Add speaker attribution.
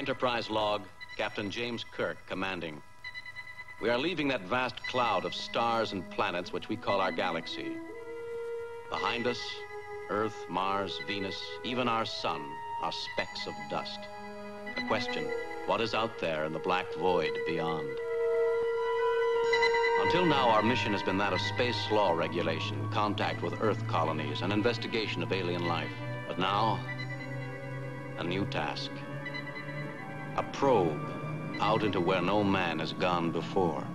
Speaker 1: Enterprise log, Captain James Kirk commanding. We are leaving that vast cloud of stars and planets which we call our galaxy. Behind us, Earth, Mars, Venus, even our sun are specks of dust. A question, what is out there in the black void beyond? Until now, our mission has been that of space law regulation, contact with Earth colonies, and investigation of alien life. But now, a new task. A probe out into where no man has gone before.